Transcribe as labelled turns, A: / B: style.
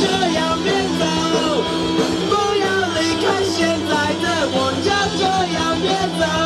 A: 这样便走不要离开现在的我就这样别走